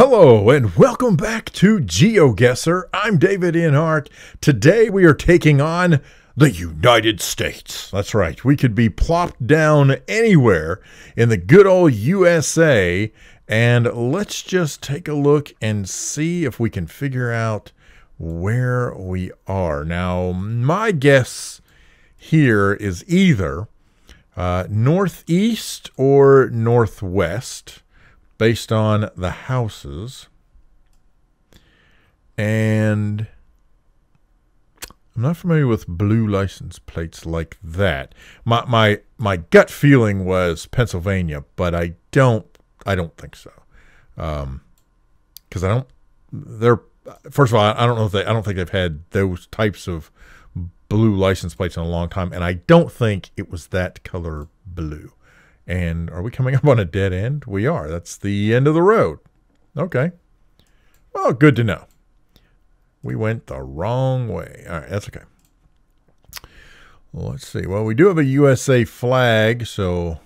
Hello and welcome back to GeoGuessr. I'm davidinark. Today we are taking on the United States. That's right. We could be plopped down anywhere in the good old USA and let's just take a look and see if we can figure out where we are. Now, my guess here is either uh, northeast or northwest based on the houses. And I'm not familiar with blue license plates like that. My my my gut feeling was Pennsylvania, but I don't I don't think so. Um cuz I don't they're first of all, I don't know if they I don't think they've had those types of blue license plates in a long time and I don't think it was that color blue. And are we coming up on a dead end? We are. That's the end of the road. Okay. Well, good to know. We went the wrong way. All right, that's okay. Well, let's see. Well, we do have a USA flag, so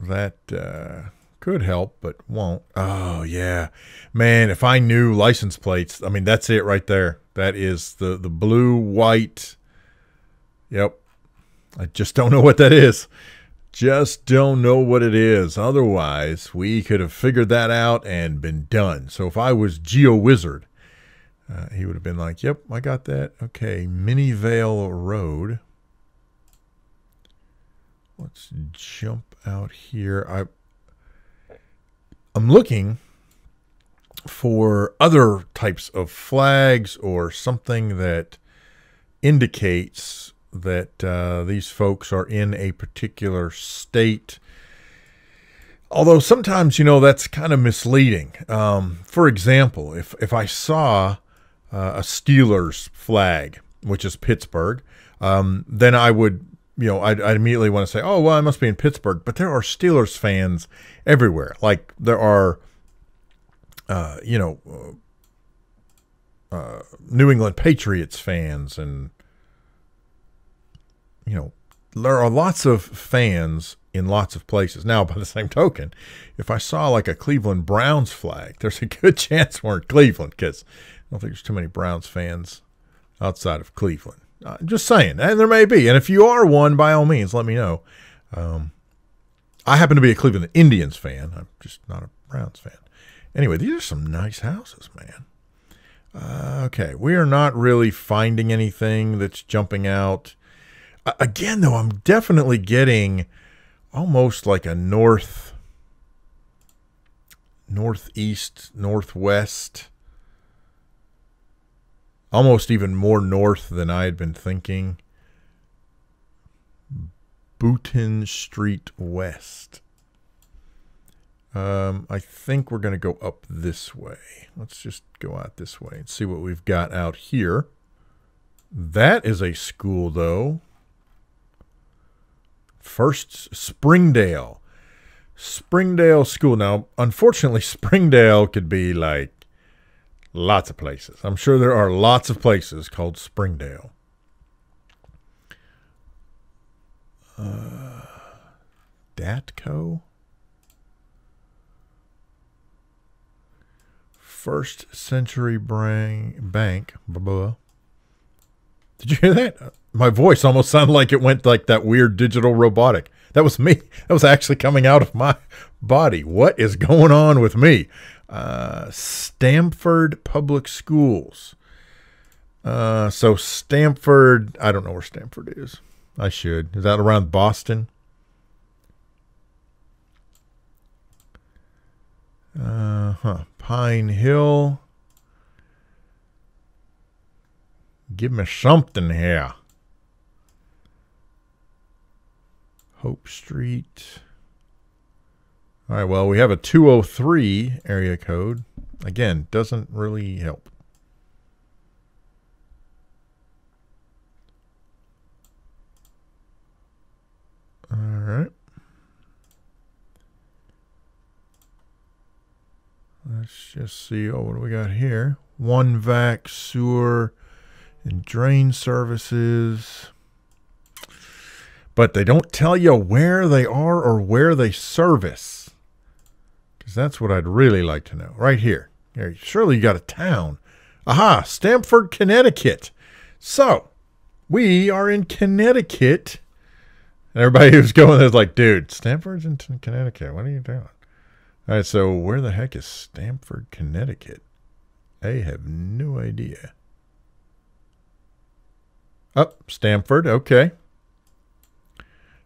that uh, could help, but won't. Oh, yeah. Man, if I knew license plates, I mean, that's it right there. That is the, the blue, white. Yep, I just don't know what that is. Just don't know what it is. Otherwise, we could have figured that out and been done. So if I was GeoWizard, uh, he would have been like, "Yep, I got that." Okay, Minivale Road. Let's jump out here. I I'm looking for other types of flags or something that indicates that uh, these folks are in a particular state. Although sometimes, you know, that's kind of misleading. Um, for example, if, if I saw uh, a Steelers flag, which is Pittsburgh, um, then I would, you know, I'd, I'd immediately want to say, oh, well, I must be in Pittsburgh. But there are Steelers fans everywhere. Like there are, uh, you know, uh, New England Patriots fans and you know, there are lots of fans in lots of places. Now, by the same token, if I saw like a Cleveland Browns flag, there's a good chance we're in Cleveland because I don't think there's too many Browns fans outside of Cleveland. Uh, just saying, and there may be. And if you are one, by all means, let me know. Um, I happen to be a Cleveland Indians fan. I'm just not a Browns fan. Anyway, these are some nice houses, man. Uh, okay, we are not really finding anything that's jumping out again though i'm definitely getting almost like a north northeast northwest almost even more north than i had been thinking Bouton Street West. Um, I think we're going to go up this way. Let's just go out this way and see what we've got out here. That is a school, though. First Springdale. Springdale School. Now, unfortunately, Springdale could be like lots of places. I'm sure there are lots of places called Springdale. Uh, Datco? First Century Bank. Blah, blah. Did you hear that? My voice almost sounded like it went like that weird digital robotic. That was me. That was actually coming out of my body. What is going on with me? Uh, Stamford Public Schools. Uh, so Stamford, I don't know where Stamford is. I should. Is that around Boston? Uh huh. Pine Hill. Give me something here. Hope Street. All right, well, we have a 203 area code. Again, doesn't really help. All right. Let's just see. Oh, what do we got here? One vac sewer and drain services. But they don't tell you where they are or where they service. Because that's what I'd really like to know. Right here. here. Surely you got a town. Aha, Stamford, Connecticut. So, we are in Connecticut. And everybody who's going there is like, dude, Stamford's in Connecticut. What are you doing? All right, so where the heck is Stamford, Connecticut? I have no idea. Up, oh, Stamford. Okay.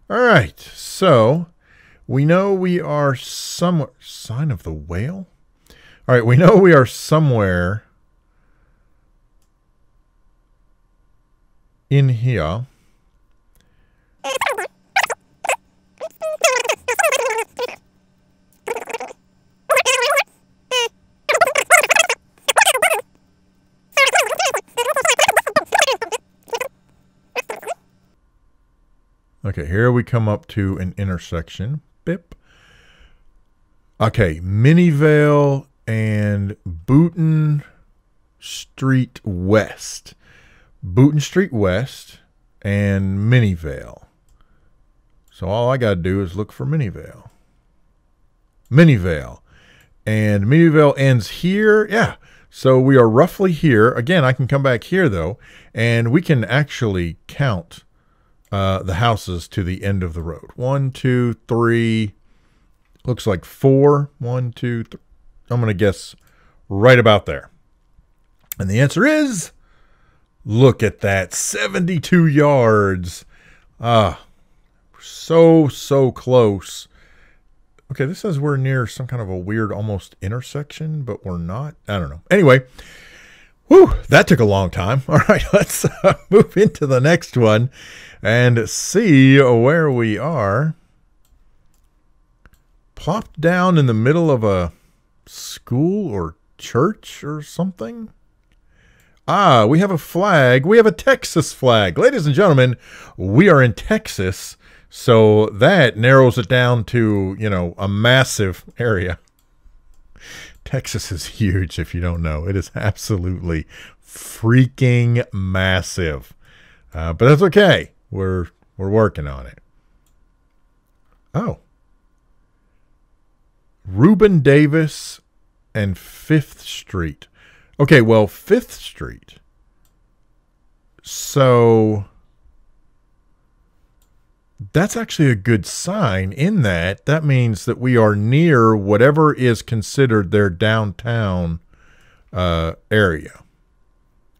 All right. So we know we are somewhere. Sign of the whale? All right. We know we are somewhere in here. Okay, here we come up to an intersection. Bip. Okay, Minivale and Bouton Street West. Bouton Street West and Minivale. So all I got to do is look for Minivale. Minivale. And Minivale ends here. Yeah. So we are roughly here. Again, I can come back here though, and we can actually count uh, the houses to the end of the road. One, two, three. Looks like four. One, two, three. I'm going to guess right about there. And the answer is look at that 72 yards. Ah, so, so close. Okay, this says we're near some kind of a weird almost intersection, but we're not. I don't know. Anyway, whew, that took a long time. All right, let's uh, move into the next one and see where we are. Plopped down in the middle of a school or church or something. Ah, we have a flag. We have a Texas flag. Ladies and gentlemen, we are in Texas. So that narrows it down to, you know, a massive area. Texas is huge if you don't know. It is absolutely freaking massive. Uh, but that's okay. We're we're working on it. Oh. Reuben Davis and 5th Street. Okay, well, 5th Street. So that's actually a good sign in that that means that we are near whatever is considered their downtown uh, area,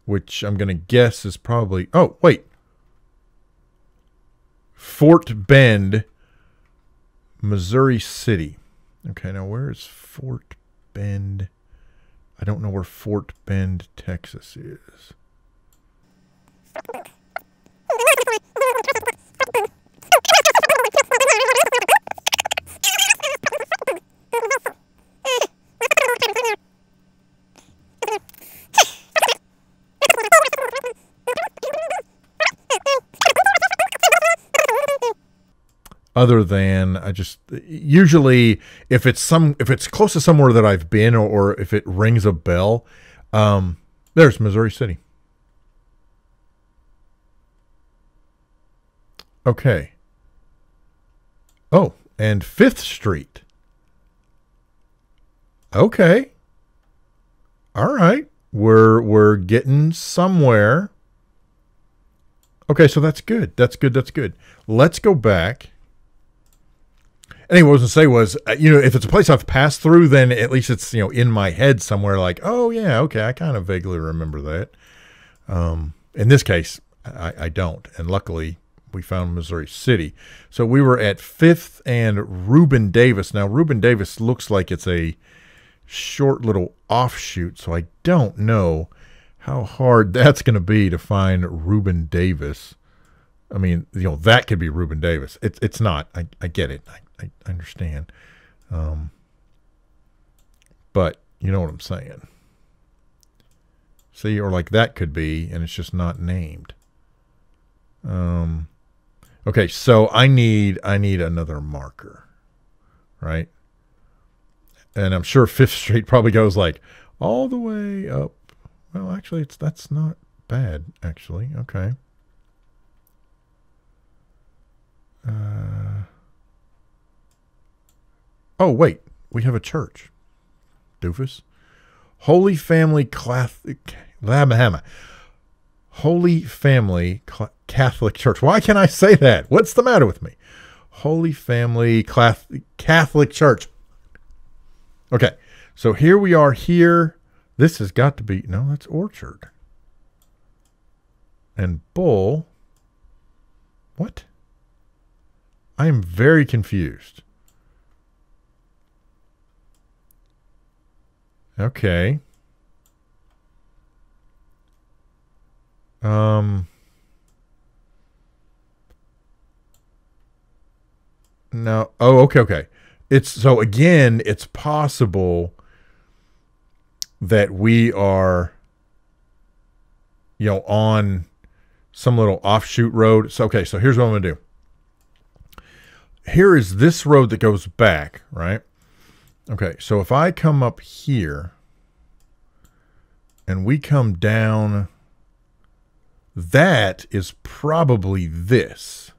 which I'm going to guess is probably. Oh, wait. Fort Bend, Missouri City. Okay, now where is Fort Bend? I don't know where Fort Bend, Texas is. Other than I just usually if it's some if it's close to somewhere that I've been or, or if it rings a bell, um, there's Missouri City. Okay. Oh, and Fifth Street. Okay. All right. We're we're getting somewhere. Okay, so that's good. That's good. That's good. Let's go back anyway, what I was gonna say was, uh, you know, if it's a place I've passed through, then at least it's you know in my head somewhere. Like, oh yeah, okay, I kind of vaguely remember that. Um, in this case, I, I don't, and luckily we found Missouri City. So we were at Fifth and Reuben Davis. Now Reuben Davis looks like it's a short little offshoot, so I don't know how hard that's going to be to find Reuben Davis. I mean, you know, that could be Reuben Davis. It's it's not. I, I get it. I, I, understand. Um, but you know what I'm saying. See, or like that could be, and it's just not named. Um, okay, so I need I need another marker, right? And I'm sure Fifth Street probably goes like all the way up. Well, actually, it's that's not bad. Actually, okay. Uh, Oh, wait. we have a church. Doofus. Holy Family Catholic. Holy Family Catholic Church. Why can't I say that? What's the matter with me? Holy Family Catholic Church. Okay, so here we are here. This has got to be, no, that's Orchard. And Bull. What? I am very confused. Okay. Um. No. Oh, okay, okay. It's so again, it's possible that we are you know on some little offshoot road. So okay, so here's what I'm going to do. Here is this road that goes back, right? Okay, so if I come up here and we come down, that is probably this.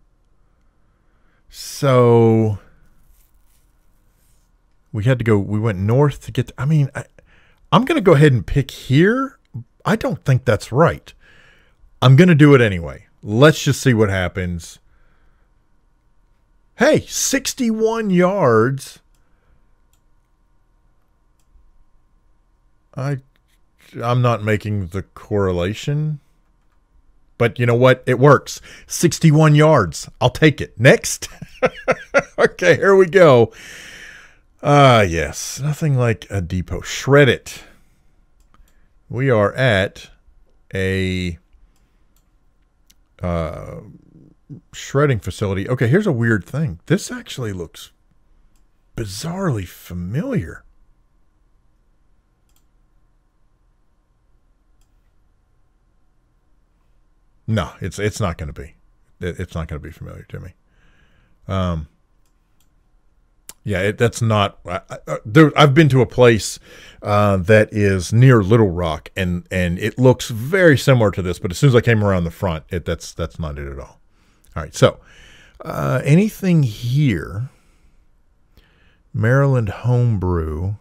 So we had to go, we went north to get, to, I mean, I, I'm going to go ahead and pick here. I don't think that's right. I'm going to do it anyway. Let's just see what happens. Hey, 61 yards I I'm not making the correlation. But you know what? It works. 61 yards. I'll take it. Next. okay, here we go. Ah, uh, yes. Nothing like a depot. Shred it. We are at a uh, shredding facility. Okay, here's a weird thing. This actually looks bizarrely familiar. No, it's it's not going to be. it's not going to be familiar to me. Um. Yeah, it, that's not. I, I, there, I've been to a place uh, that is near Little Rock, and and it looks very similar to this. But as soon as I came around the front, it that's that's not it at all. All right, so uh, anything here? Maryland Homebrew,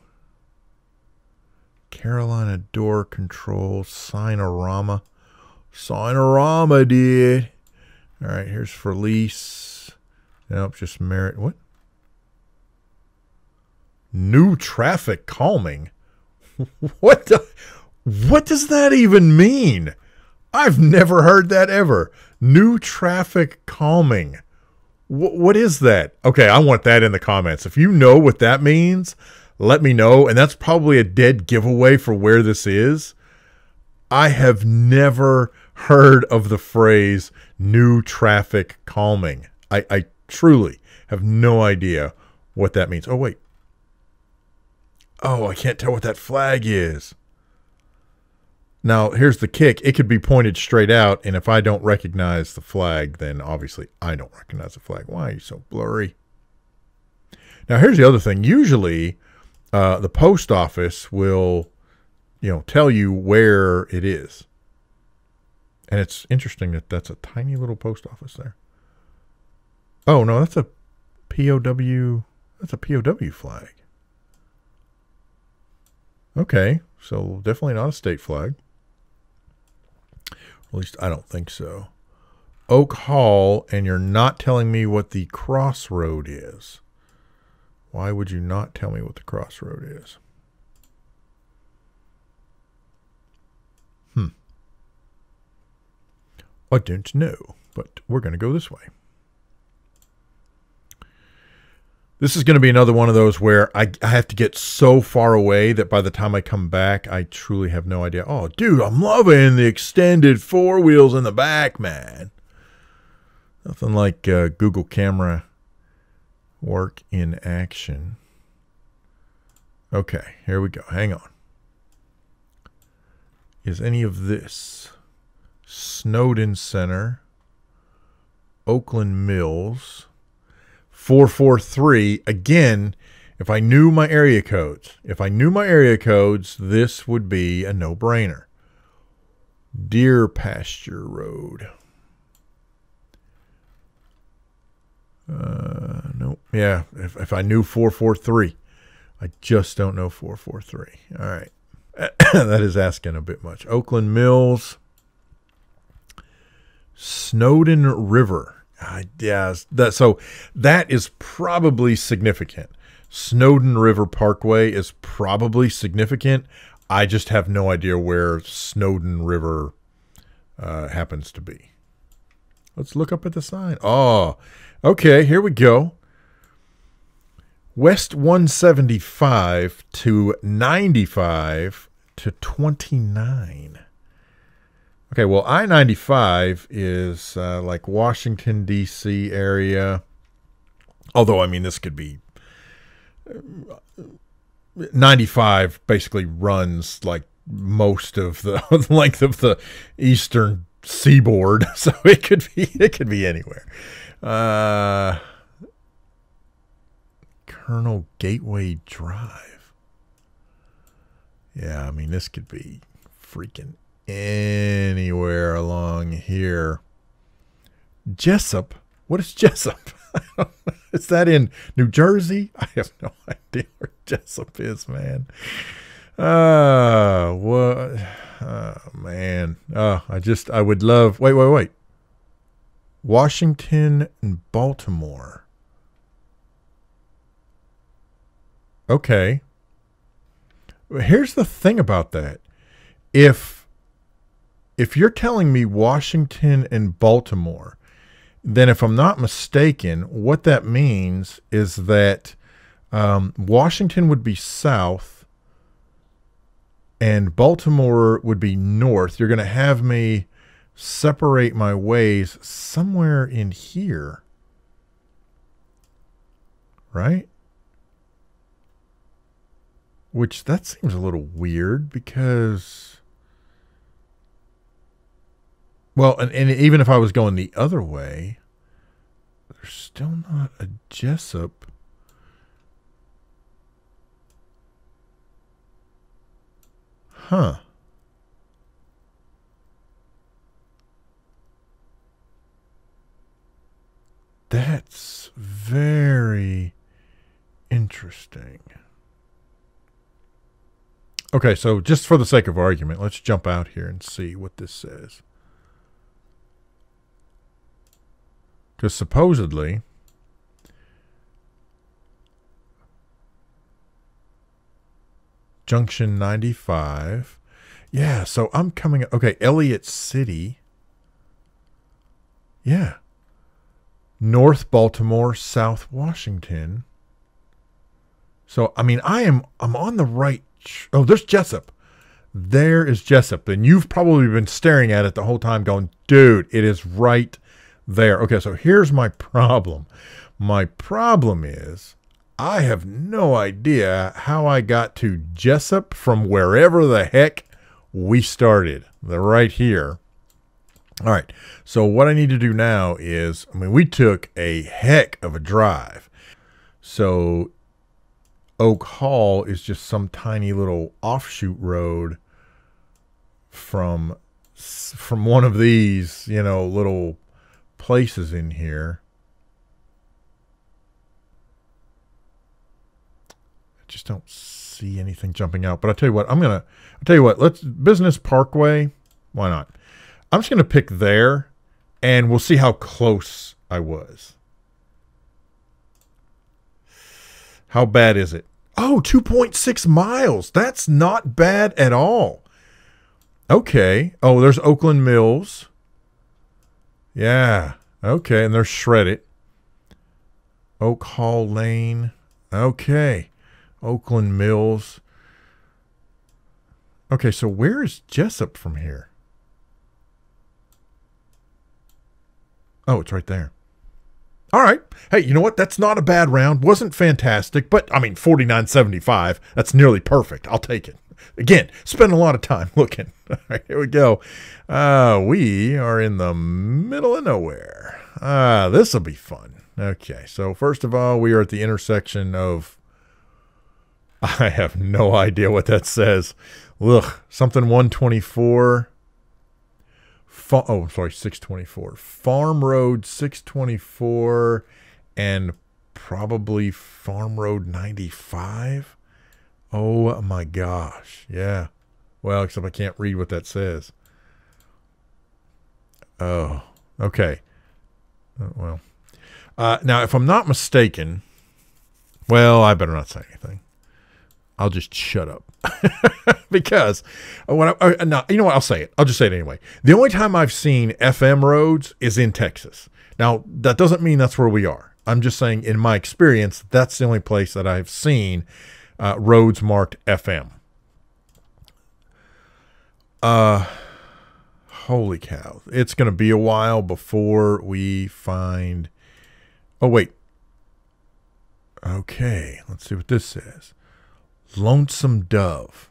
Carolina Door Control, Signarama. Signarama did. All right, here's for lease. Nope, just merit. What? New traffic calming. what the, what does that even mean? I've never heard that ever. New traffic calming. W- what is that? Okay, I want that in the comments. If you know what that means, let me know. And that's probably a dead giveaway for where this is. I have never heard of the phrase new traffic calming. I, I truly have no idea what that means. Oh, wait. Oh, I can't tell what that flag is. Now, here's the kick. It could be pointed straight out, and if I don't recognize the flag, then obviously I don't recognize the flag. Why are you so blurry? Now, here's the other thing. Usually, uh, the post office will you know, tell you where it is. And it's interesting that that's a tiny little post office there. Oh, no, that's a POW. That's a POW flag. Okay, so definitely not a state flag. At least I don't think so. Oak Hall, and you're not telling me what the crossroad is. Why would you not tell me what the crossroad is? I don't know, but we're going to go this way. This is going to be another one of those where I, I have to get so far away that by the time I come back, I truly have no idea. Oh, dude, I'm loving the extended four wheels in the back, man. Nothing like uh, Google camera work in action. Okay, here we go. Hang on. Is any of this Snowden Center, Oakland Mills, 443. Again, if I knew my area codes, if I knew my area codes, this would be a no brainer. Deer Pasture Road. Uh, nope. Yeah, if, if I knew 443. I just don't know 443. All right. that is asking a bit much. Oakland Mills, Snowden River. Uh, yeah, that so that is probably significant. Snowden River Parkway is probably significant. I just have no idea where Snowden River uh, happens to be. Let's look up at the sign. Oh, okay, here we go. West 175 to 95 to 29. Okay, well, I 95 is uh, like Washington, D.C. area. Although, I mean, this could be. Uh, 95 basically runs like most of the length of the eastern seaboard, so it could be it could be anywhere. Uh, Columbia Gateway Drive. Yeah, I mean this could be freaking anywhere along here. Jessup. What is Jessup? is that in New Jersey? I have no idea where Jessup is, man. Uh, what? Oh, man. Oh, I just, I would love. Wait, wait, wait. Washington and Baltimore. Okay. Here's the thing about that. If if you're telling me Washington and Baltimore, then if I'm not mistaken, what that means is that um, Washington would be south and Baltimore would be north. You're going to have me separate my ways somewhere in here. Right? Which that seems a little weird because. Well, and, and even if I was going the other way, there's still not a Jessup. Huh. That's very interesting. Okay, so just for the sake of argument, let's jump out here and see what this says. Because supposedly, Junction 95. Yeah, so I'm coming. Okay, Ellicott City. Yeah. North Baltimore, South Washington. So I mean, I am I'm on the right. Oh, there's Jessup. There is Jessup, and you've probably been staring at it the whole time, going, "Dude, it is right there." Okay, so here's my problem. My problem is I have no idea how I got to Jessup from wherever the heck we started. The right here. All right. So what I need to do now is, I mean, we took a heck of a drive. So Oak Hall is just some tiny little offshoot road from from one of these, you know, little places in here. I just don't see anything jumping out. But I tell you what, I'm gonna I tell you what, let's Business Parkway. Why not? I'm just gonna pick there, and we'll see how close I was. How bad is it? Oh, 2.6 miles. That's not bad at all. Okay. Oh, there's Oakland Mills. Yeah. Okay. And they're Shredded. Oak Hall Lane. Okay. Oakland Mills. Okay, so where is Jessup from here? Oh, it's right there. All right. Hey, you know what? That's not a bad round. Wasn't fantastic, but I mean, 49.75. That's nearly perfect. I'll take it. Again, spend a lot of time looking. All right, here we go. Uh, we are in the middle of nowhere. Uh, this will be fun. Okay, so first of all, we are at the intersection of I have no idea what that says. Look, something 124. Fa- oh, sorry, 624. Farm Road 624 and probably Farm Road 95. Oh my gosh. Yeah. Well, except I can't read what that says. Oh, okay. Uh, well, uh, now if I'm not mistaken, well, I better not say anything. I'll just shut up because when I, uh, you know what? I'll say it. I'll just say it anyway. The only time I've seen FM roads is in Texas. Now that doesn't mean that's where we are. I'm just saying, in my experience, that's the only place that I've seen uh, roads marked FM. Uh, holy cow! It's going to be a while before we find. Oh wait. Okay, let's see what this says. Lonesome Dove.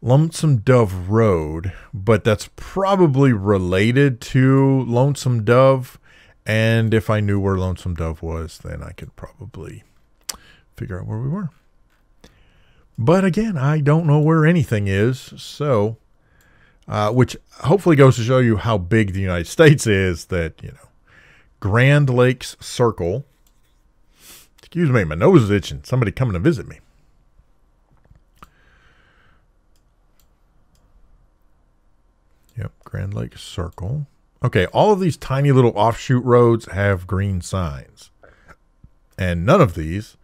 Lonesome Dove Road, but that's probably related to Lonesome Dove. And if I knew where Lonesome Dove was, then I could probably figure out where we were. But again, I don't know where anything is. So, uh, which hopefully goes to show you how big the United States is that, you know, Grand Lakes Circle. Excuse me, my nose is itching. Somebody coming to visit me. Yep, Grand Lake Circle. Okay, all of these tiny little offshoot roads have green signs. And none of these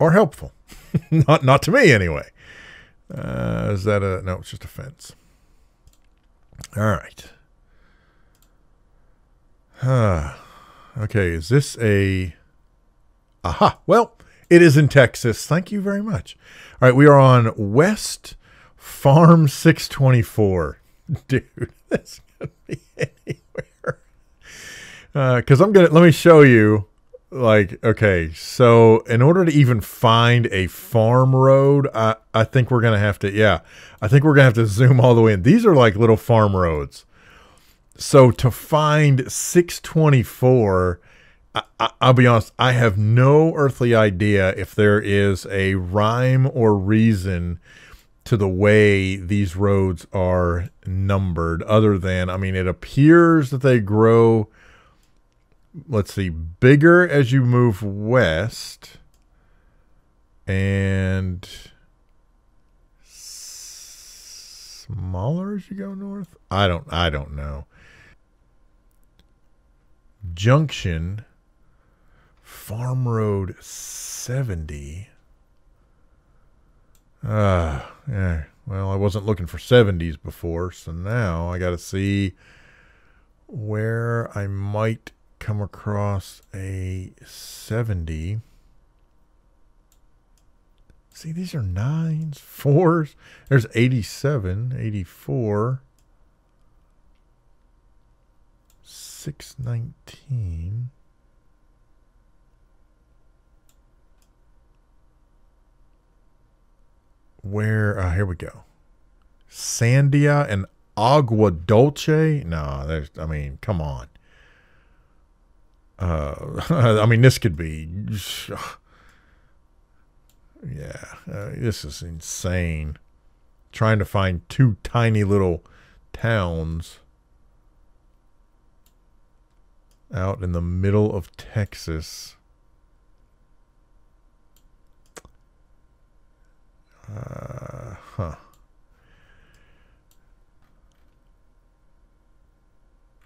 are helpful. not not to me anyway. Uh, is that a no, it's just a fence. All right. Uh, okay, is this a Aha. Well, it is in Texas. Thank you very much. All right, we are on West Farm 624. dude, that's gonna be anywhere. Because uh, I'm gonna let me show you. Like, okay, so in order to even find a farm road, I I think we're gonna have to. Yeah, I think we're gonna have to zoom all the way in. These are like little farm roads. So to find 624. I, I'll be honest, I have no earthly idea if there is a rhyme or reason to the way these roads are numbered other than i mean it appears that they grow let's see bigger as you move west and smaller as you go north i don't i don't know junction farm road 70 uh, yeah. Well, I wasn't looking for 70s before, so now I got to see where I might come across a 70. See, these are nines, fours. There's 87, 84, 619. where uh, here we go. Sandia and Agua Dulce. No, there's. I mean, come on. Uh, I mean, this could be. Yeah, uh, this is insane. Trying to find two tiny little towns out in the middle of Texas. Uh, huh.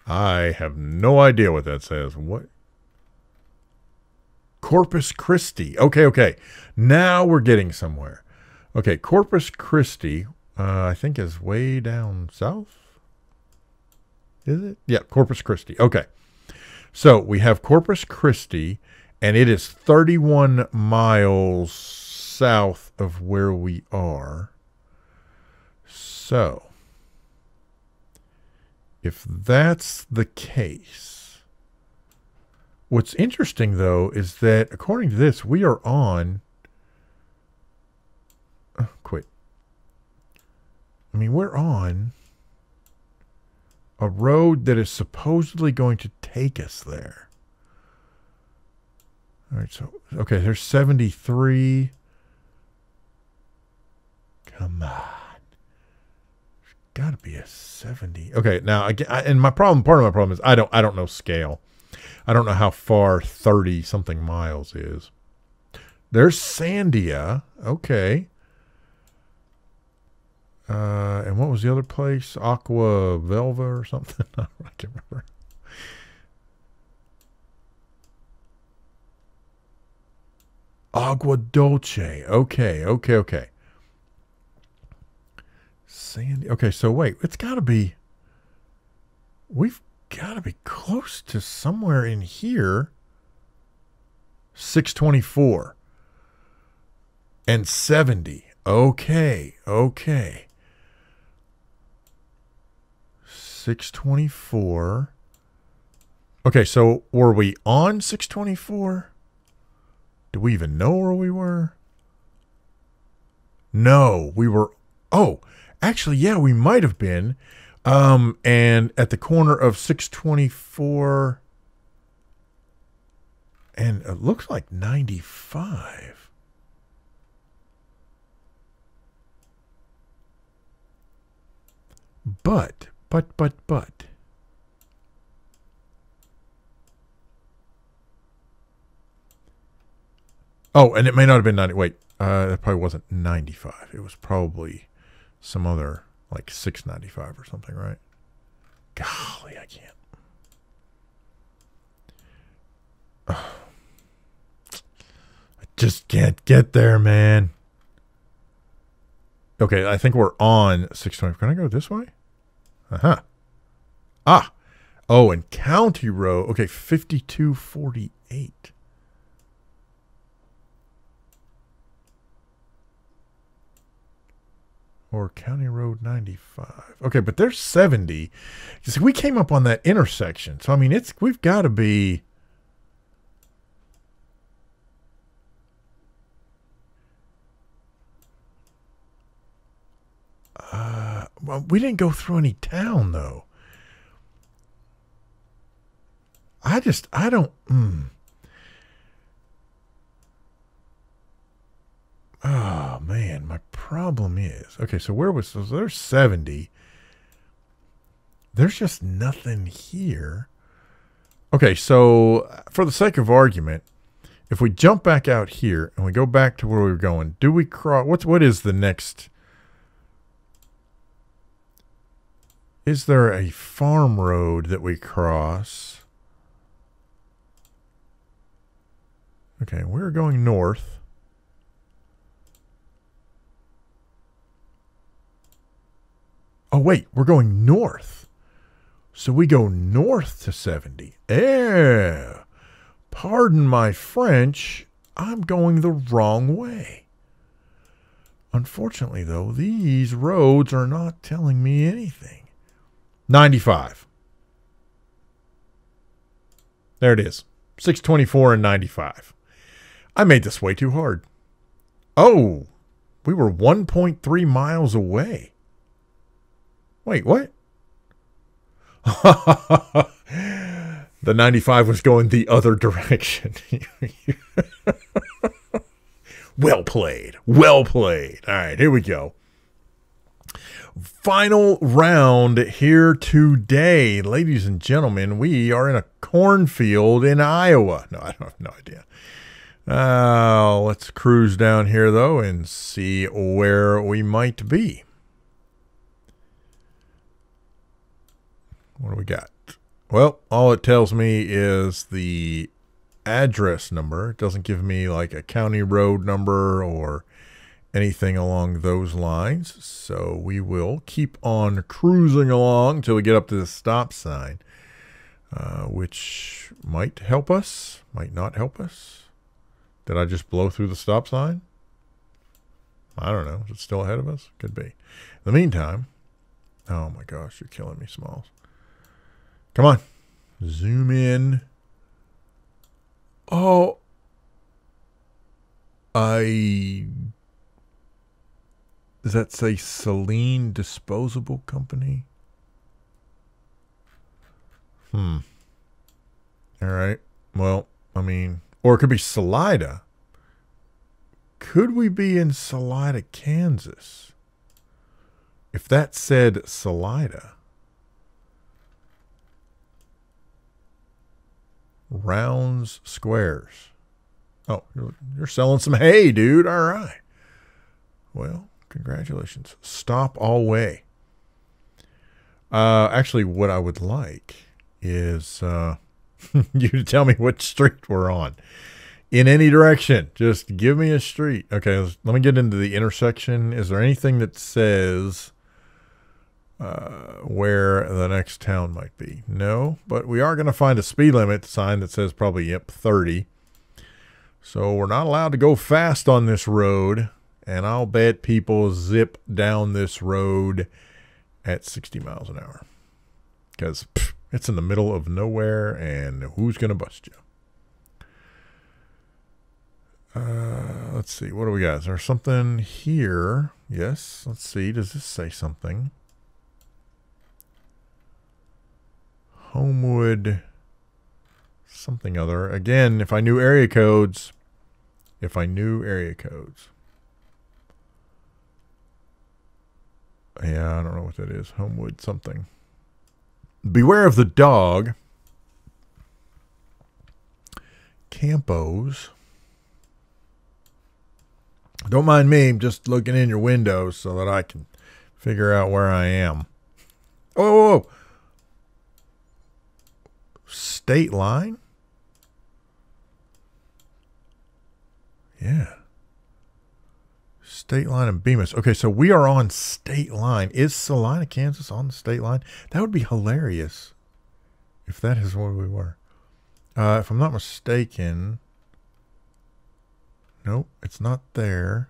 I have no idea what that says. What? Corpus Christi. Okay, okay. Now we're getting somewhere. Okay, Corpus Christi, uh, I think is way down south. Is it? Yeah, Corpus Christi. Okay. So we have Corpus Christi, and it is 31 miles south of where we are. So, if that's the case, what's interesting though is that according to this, we are on. Oh, quit. I mean, we're on a road that is supposedly going to take us there. All right, so okay, there's 73. Come on. Got to be a 70. Okay, now again, and my problem, part of my problem is I don't, I don't know scale. I don't know how far 30 something miles is. There's Sandia. Okay. Uh, and what was the other place? Aqua Velva or something? I can't remember. Agua Dolce. Okay, okay, okay. Sandy. Okay, so wait, it's got to be. We've got to be close to somewhere in here. 624 and 70. Okay, okay. 624. Okay, so were we on 624? Do we even know where we were? No, we were. Oh, actually, yeah, we might have been. Um, and at the corner of 624 and it looks like 95. But, but, but, but. Oh, and it may not have been 90. Wait, uh, it probably wasn't 95. It was probably some other, like 695 or something, right? Golly, I can't. I just can't get there, man. Okay, I think we're on 620. Can I go this way? Uh huh. Ah. Oh, and County Road. Okay, 5248. Or County Road 95. Okay, but there's 70. See, we came up on that intersection. So, I mean, it's we've got to be Uh, well, we didn't go through any town though. I just, I don't. Mm. Oh man, my problem is okay. So where was so there's seventy. There's just nothing here. Okay, so uh, for the sake of argument, if we jump back out here and we go back to where we were going, do we cross? What's what is the next? Is there a farm road that we cross? Okay, we're going north. Oh, wait, we're going north. So we go north to 70. Eh, pardon my French, I'm going the wrong way. Unfortunately, though, these roads are not telling me anything. 95. There it is. 624 and 95. I made this way too hard. Oh, we were 1.3 miles away. Wait, what? the 95 was going the other direction. well played. Well played. All right, here we go final round here today. Ladies and gentlemen, we are in a cornfield in Iowa. No, I have no idea. Uh, let's cruise down here, though, and see where we might be. What do we got? Well, all it tells me is the address number. It doesn't give me like a county road number or anything along those lines. So we will keep on cruising along till we get up to the stop sign, uh, which might help us, might not help us. Did I just blow through the stop sign? I don't know. Is it still ahead of us? Could be. In the meantime, oh my gosh, you're killing me, Smalls. Come on. Zoom in. Oh, I does that say Celine Disposable Company? Hmm. All right. Well, I mean, or it could be Salida. Could we be in Salida, Kansas? If that said Salida. Rounds, squares. Oh, you're, selling some hay, dude. All right. Well, congratulations. Stop all way. Uh, actually, what I would like is uh, you to tell me what street we're on in any direction. Just give me a street. Okay, let me get into the intersection. Is there anything that says uh, where the next town might be? No, but we are going to find a speed limit sign that says probably, yep, 30. So we're not allowed to go fast on this road. And I'll bet people zip down this road at 60 miles an hour because it's in the middle of nowhere and who's going to bust you? Uh, let's see. What do we got? Is there something here? Yes. Let's see. Does this say something? Homewood something other. Again, if I knew area codes, if I knew area codes. Yeah, I don't know what that is. Homewood something. Beware of the dog. Campos. Don't mind me, I'm just looking in your windows so that I can figure out where I am. Oh. State line? Yeah. State line and Bemis. Okay, so we are on state line. Is Salina, Kansas on the state line? That would be hilarious if that is where we were. Uh, if I'm not mistaken, nope, it's not there.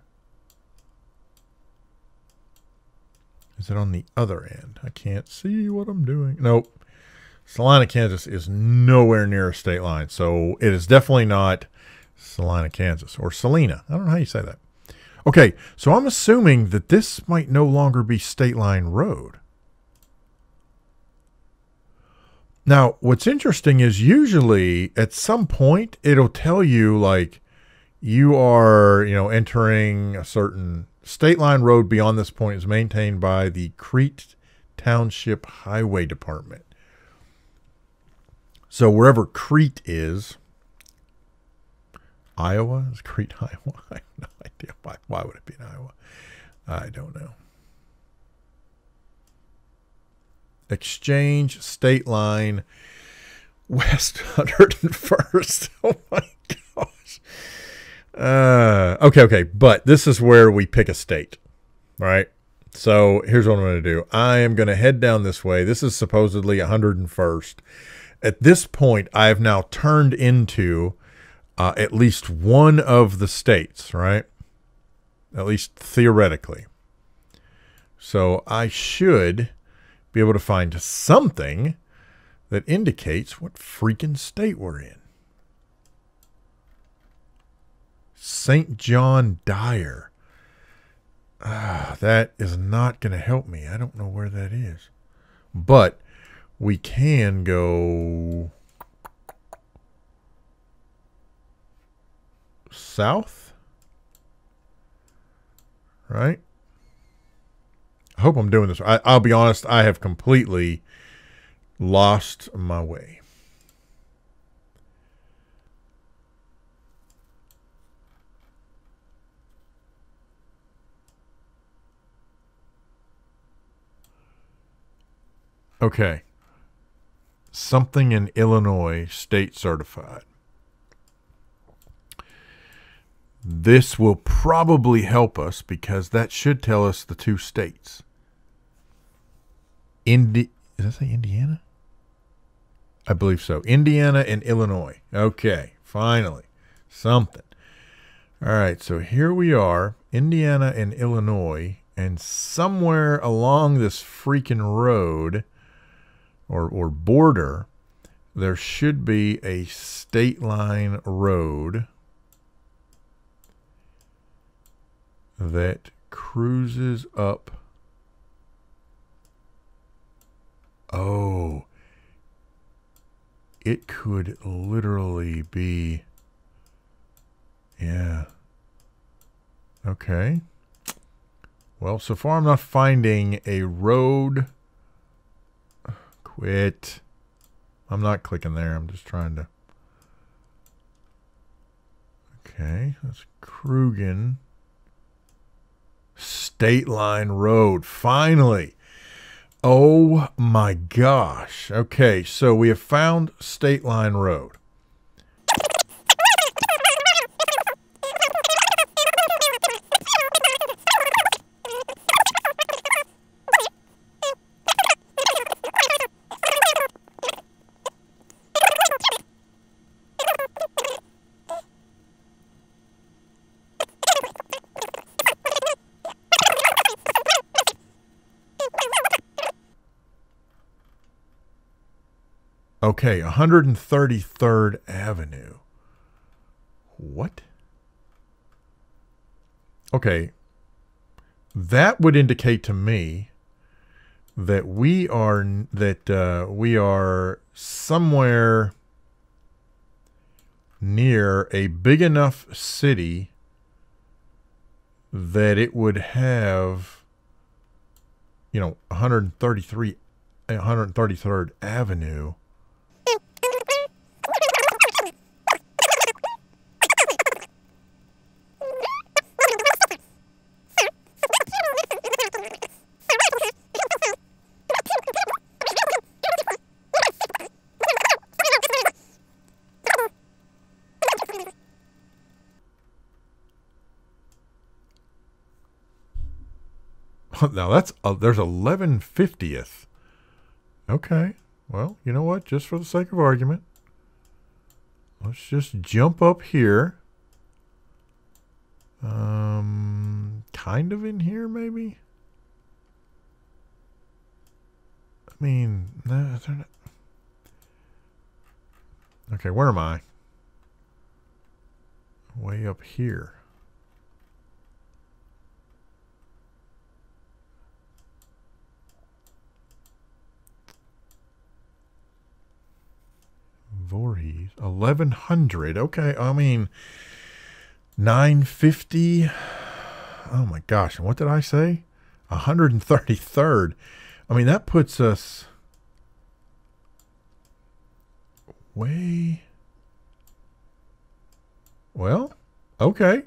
Is it on the other end? I can't see what I'm doing. Nope. Salina, Kansas is nowhere near a state line. So it is definitely not Salina, Kansas, or Salina. I don't know how you say that. Okay, so I'm assuming that this might no longer be State Line Road. Now, what's interesting is usually at some point it'll tell you like you are, you know, entering a certain state line road beyond this point is maintained by the Crete Township Highway Department. So wherever Crete is, Iowa? Is Crete, Iowa? I have no idea. Why, why would it be in Iowa? I don't know. Exchange, state line, West 101st. Oh my gosh. Uh, okay, okay. But this is where we pick a state, right? So here's what I'm going to do. I am going to head down this way. This is supposedly 101st. At this point, I have now turned into uh, at least one of the states, right? At least theoretically. So I should be able to find something that indicates what freaking state we're in. St. John Dyer. Ah, that is not going to help me. I don't know where that is. But we can go south. Right? I hope I'm doing this. I, I'll be honest, I have completely lost my way. Okay. Something in Illinois state certified. This will probably help us because that should tell us the two states. Indi- Does that say Indiana? I believe so. Indiana and Illinois. Okay, finally. Something. All right, so here we are, Indiana and Illinois, and somewhere along this freaking road or, or border, there should be a state line road that cruises up. Oh, it could literally be. Yeah. Okay. Well, so far I'm not finding a road. Quit. I'm not clicking there. I'm just trying to. Okay, that's Crugen. State Line Road. Finally. Oh my gosh. Okay, so we have found State Line Road. Okay, 133rd Avenue. What? Okay. That would indicate to me that we are that uh, we are somewhere near a big enough city that it would have you know 133 133rd Avenue now that's uh, there's 11 50th. Okay. Well, you know what? Just for the sake of argument, let's just jump up here. Um, kind of in here, maybe. I mean, not. Okay, where am I? Way up here. Voorhees. 1100. Okay. I mean, 950. Oh my gosh. And what did I say? 133rd. I mean, that puts us way. Well, okay.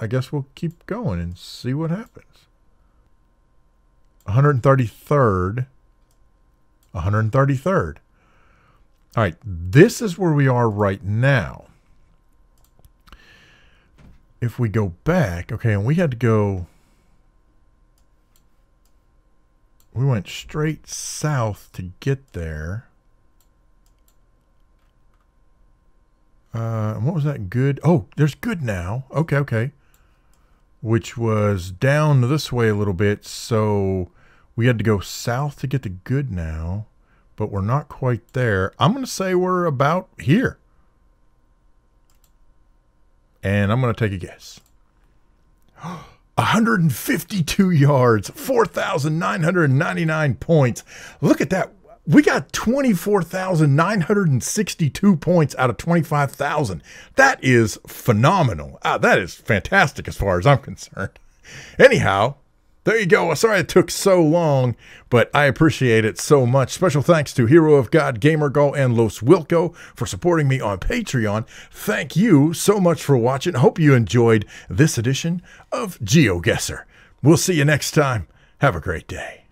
I guess we'll keep going and see what happens. 133rd. 133rd. All right, this is where we are right now. If we go back, okay, and we had to go, we went straight south to get there. Uh, what was that good? Oh, there's Goodnow. Okay, okay. Which was down this way a little bit, so we had to go south to get to Goodnow but we're not quite there. I'm going to say we're about here. And I'm going to take a guess. 152 yards, 4,999 points. Look at that. We got 24,962 points out of 25,000. That is phenomenal. Uh, that is fantastic as far as I'm concerned. Anyhow, there you go. Sorry it took so long, but I appreciate it so much. Special thanks to Hero of God, GamerGull, and LosWilko for supporting me on Patreon. Thank you so much for watching. Hope you enjoyed this edition of GeoGuessr. We'll see you next time. Have a great day.